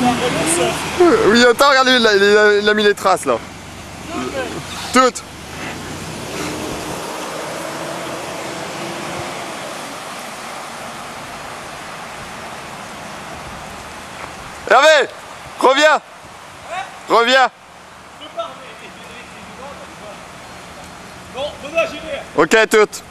Oui, attends, regarde, il a, mis les traces là. Toutes. Hervé Reviens Reviens Bon, Ok, toutes.